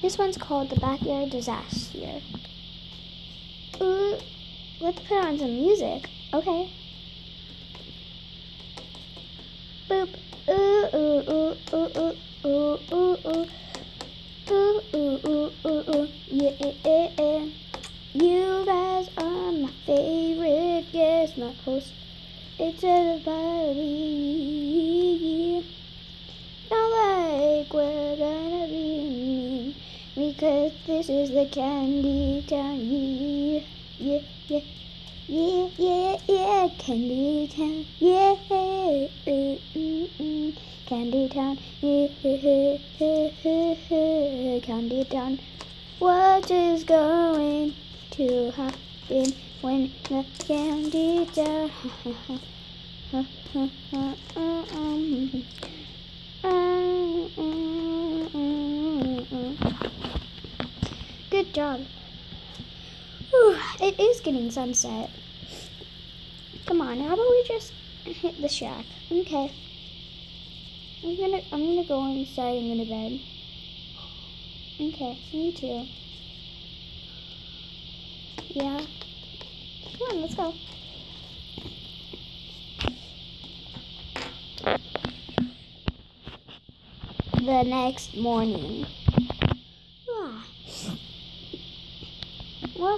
This one's called The Backyard Disaster. Ooh, let's put on some music. Okay. Boop. Ooh, ooh, ooh, ooh, ooh, ooh, ooh, ooh. Ooh, ooh, ooh, ooh, ooh. Yeah. You guys are my favorite guest, my host. It's everybody. Not like mean because this is the candy town. Yeah, yeah, yeah. Yeah, yeah, yeah, Candy Town, yeah, mm, mm, Candy Town, yeah, Candy Town. What is going to happen when the candy town? Good job. It is getting sunset. Come on, how about we just hit the shack? Okay. I'm gonna I'm gonna go inside and go to bed. Okay, me too. Yeah. Come on, let's go. The next morning.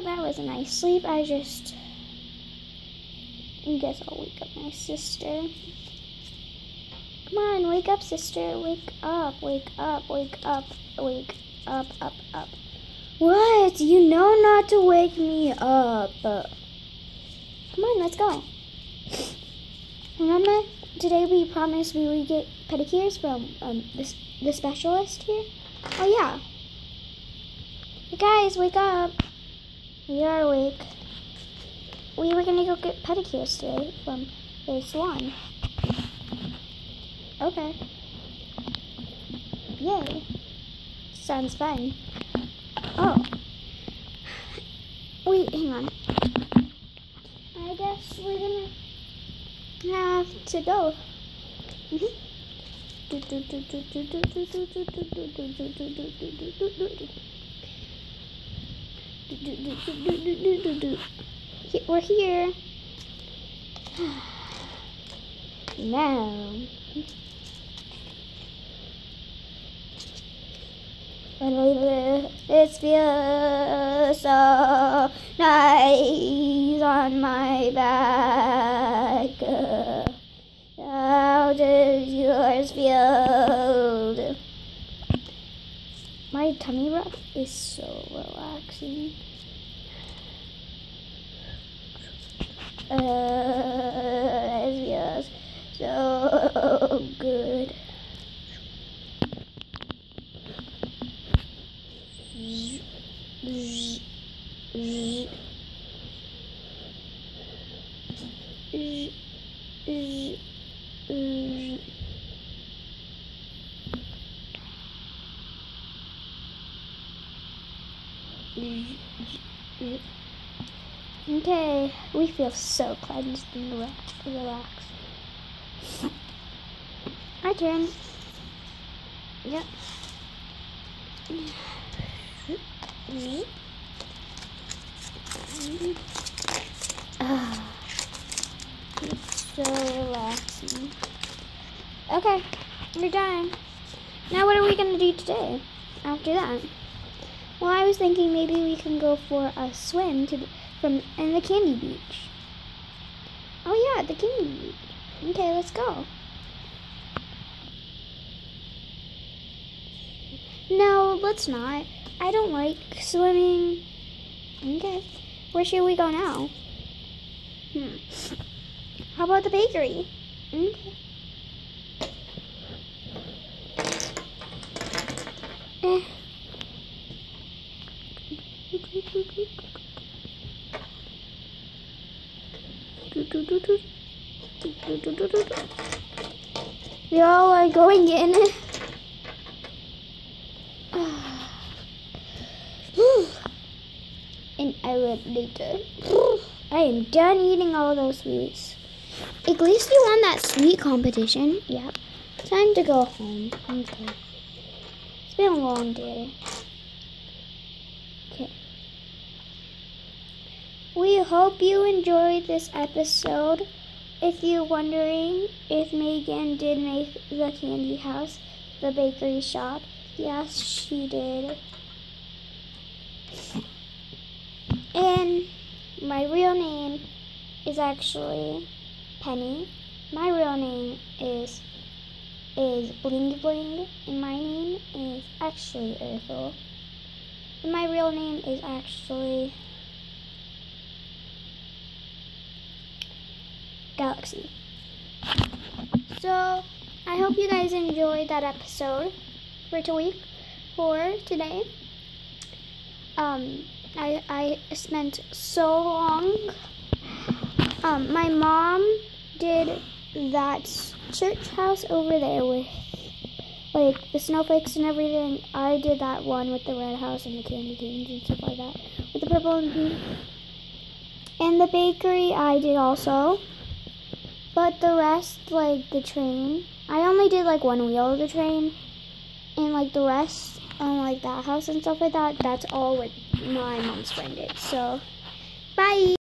That was a nice sleep. I just I guess I'll wake up my sister. Come on, wake up, sister. Wake up, wake up, wake up, wake up, up, up. What? You know not to wake me up. Come on, let's go. Remember, today we promised we would get pedicures from um, this, the specialist here? Oh, yeah. Guys, wake up. We are awake. We were gonna go get pedicures today from the salon. Okay. Yay. Sounds fun. Oh. Wait, hang on. I guess we're gonna have to go. He- We're here. Now. It feels so nice on my back. How does yours feel? My tummy rub is so relaxing. Uh, it feels so good. Okay, we feel so cleansed and rela- relaxed. Our turn. Yep. Ah, it's so relaxing. Okay, we're done. Now what are we gonna do today? After that? Well, I was thinking maybe we can go for a swim to from in the Candy Beach. Oh yeah, the Candy Beach. Okay, let's go. No, let's not. I don't like swimming. Okay. Where should we go now? Hmm. How about the bakery? Okay. do, do, do, we all are going in. An hour later. I am done eating all those sweets. At least you won that sweet competition. Yep. Time to go home. Okay. It's been a long day. Okay. We hope you enjoyed this episode. If you're wondering if Megan did make the candy house, the bakery shop, yes, she did. And my real name is actually Penny. My real name is is Bling Bling, and my name is actually Ethel. My real name is actually Galaxy. So I hope you guys enjoyed that episode for week for today. Um, I I spent so long. Um, my mom did that church house over there with like the snowflakes and everything. I did that one with the red house and the candy canes and stuff like that with the purple and pink. And the bakery I did also. But the rest, like the train, I only did like one wheel of the train. And like the rest, um, like that house and stuff like that, that's all what my mom's friend did. So, bye!